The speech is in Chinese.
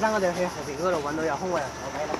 等我哋去后边嗰度揾到有空位，我俾啦。